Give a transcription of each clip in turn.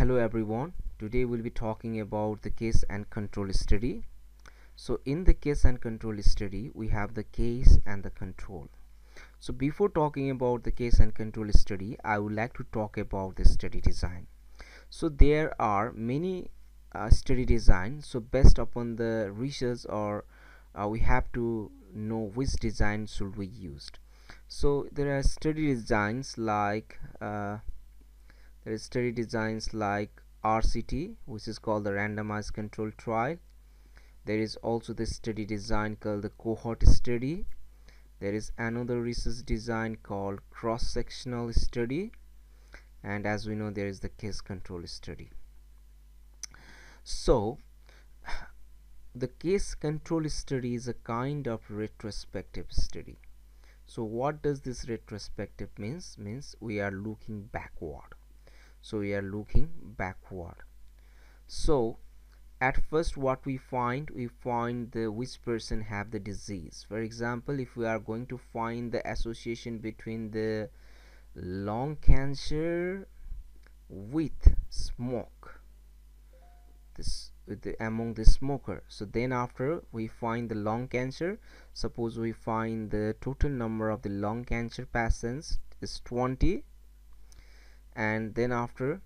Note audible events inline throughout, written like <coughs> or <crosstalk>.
hello everyone. Today we'll be talking about the case and control study. So in the case and control study we have the case and the control. So before talking about the case and control study I would like to talk about the study design. So there are many uh, study design. So based upon the research or uh, we have to know which design should we use so there are study designs like uh, there is study designs like RCT which is called the randomized control trial. There is also the study design called the cohort study. There is another research design called cross-sectional study. And as we know there is the case control study. So the case control study is a kind of retrospective study. So what does this retrospective means? Means we are looking backward so we are looking backward. So at first what we find we find the which person have the disease. For example if we are going to find the association between the lung cancer with smoke this with the, among the smoker. So then after we find the lung cancer suppose we find the total number of the lung cancer patients is 20 and then after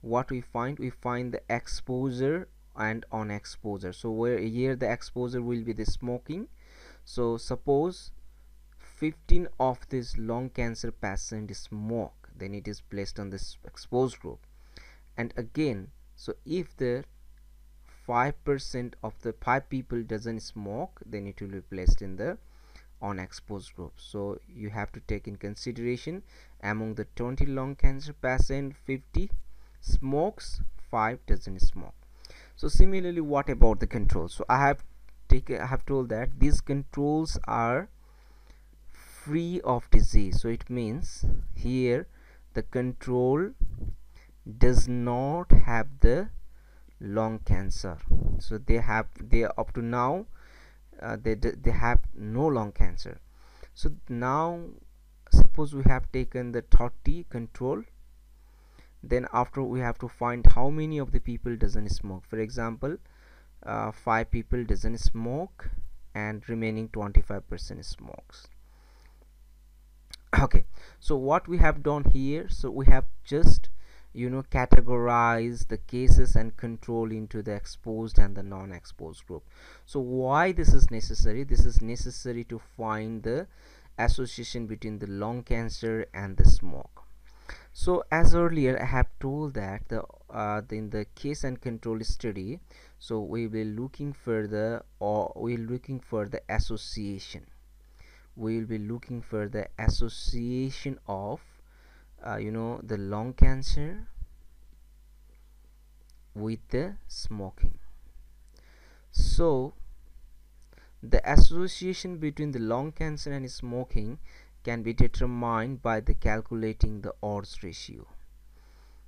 what we find we find the exposure and on exposure so where here the exposure will be the smoking. So suppose 15 of this lung cancer patient smoke then it is placed on this exposed group. And again so if the 5% of the 5 people doesn't smoke then it will be placed in the on exposed group. So you have to take in consideration among the 20 lung cancer patient 50 smokes 5 doesn't smoke. So similarly what about the controls? So i have taken i have told that these controls are free of disease. So it means here the control does not have the lung cancer. So they have they up to now uh, they they have no lung cancer. So now suppose we have taken the 30 control then after we have to find how many of the people doesn't smoke. For example uh, five people doesn't smoke and remaining 25 percent smokes. <coughs> Okay so what we have done here so we have just you know categorize the cases and control into the exposed and the non-exposed group. So why this is necessary? This is necessary to find the association between the lung cancer and the smoke. So as earlier i have told that the uh, in the case and control study so we will be looking for the or we're looking for the association. We will be looking for the association of uh, you know the lung cancer with the smoking. So the association between the lung cancer and smoking can be determined by the calculating the odds ratio.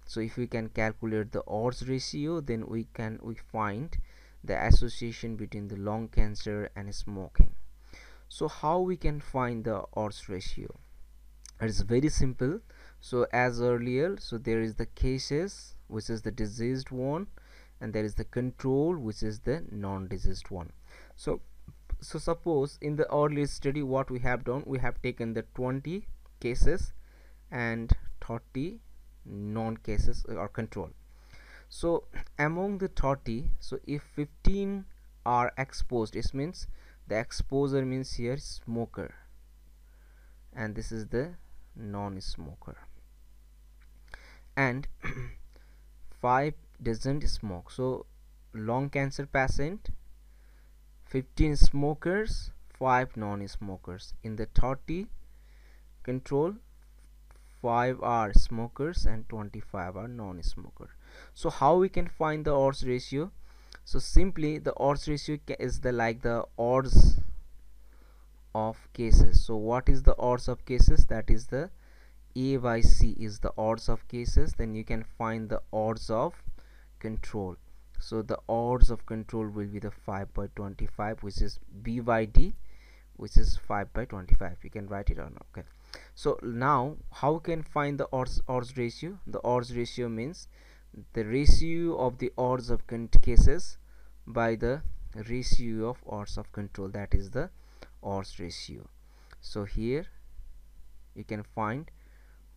So if we can calculate the odds ratio then we can we find the association between the lung cancer and smoking. So how we can find the odds ratio? It's very simple so as earlier so there is the cases which is the diseased one and there is the control which is the non-diseased one. So so suppose in the earlier study what we have done we have taken the 20 cases and 30 non cases or uh, control so among the 30 so if 15 are exposed it means the exposure means here smoker. And this is the non-smoker and <clears throat> 5 doesn't smoke. So lung cancer patient 15 smokers 5 non-smokers. In the 30 control 5 are smokers and 25 are non-smoker. So how we can find the odds ratio? So simply the odds ratio is the like the odds of cases. So what is the odds of cases? That is the a by c is the odds of cases then you can find the odds of control. So the odds of control will be the 5 by 25 which is b by d which is 5 by 25 you can write it on okay. So now how can find the odds odds ratio? The odds ratio means the ratio of the odds of cases by the ratio of odds of control. That is the odds ratio. So here you can find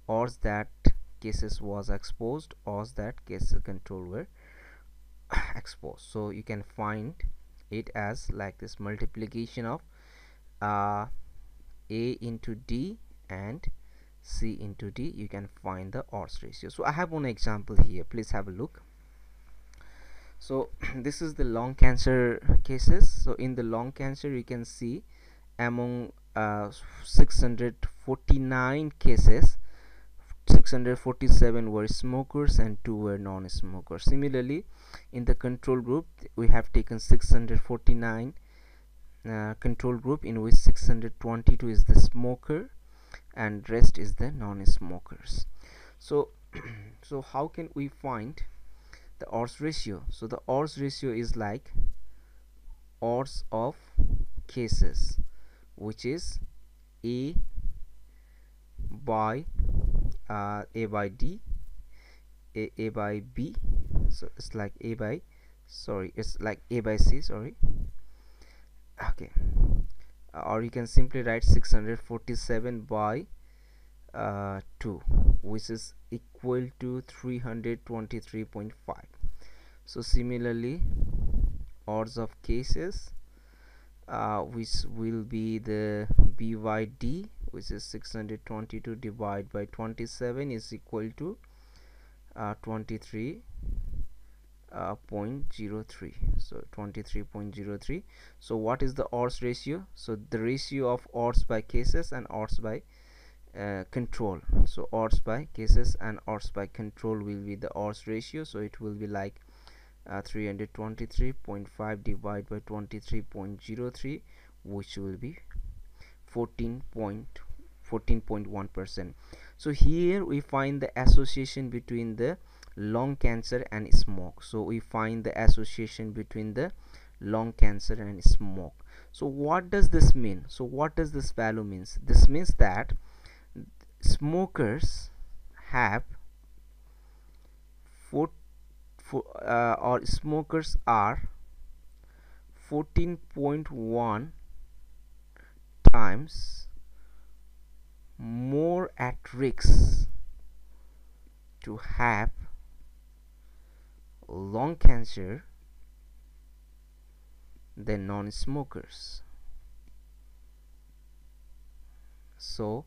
odds that cases was exposed odds that cases control were <clears throat> exposed. So you can find it as like this multiplication of uh, a into d and c into d. You can find the odds ratio. So i have one example here. Please have a look. So <clears throat> this is the lung cancer cases. So in the lung cancer you can see among uh, 649 cases 647 were smokers and 2 were non-smokers. Similarly in the control group we have taken 649 uh, control group in which 622 is the smoker and rest is the non-smokers. So <clears throat> so how can we find the odds ratio? So the odds ratio is like odds of cases which is a by uh, a by d a, a by b. So it's like a by sorry it's like a by c sorry. Okay. Or you can simply write 647 by uh, 2 which is equal to 323.5 so similarly odds of cases uh, which will be the BYD which is 622 divided by 27 is equal to uh, 23 uh, 0.03 so 23.03 so what is the odds ratio? So the ratio of odds by cases and odds by uh, control. So odds by cases and odds by control will be the odds ratio. So it will be like uh, 323.5 divided by 23.03 which will be 14.14.1 percent. So here we find the association between the lung cancer and smoke. So we find the association between the lung cancer and smoke. So what does this mean? So what does this value means? This means that smokers have four, four uh, or smokers are 14.1 times more at risk to have lung cancer than non-smokers. So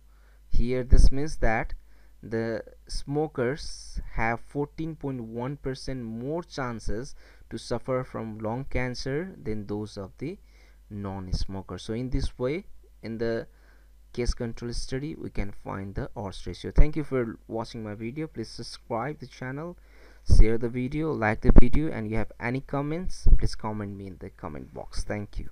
here this means that the smokers have 14.1% more chances to suffer from lung cancer than those of the non-smokers. So in this way in the case control study we can find the odds ratio. Thank you for watching my video. Please subscribe the channel share the video like the video and you have any comments please comment me in the comment box. Thank you